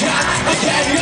shot again.